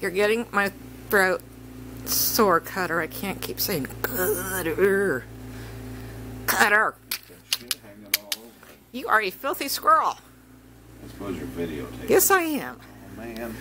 You're getting my throat sore, Cutter. I can't keep saying Cutter. Cutter. You are a filthy squirrel. I suppose you're videotaping. Yes, I am. Oh, man.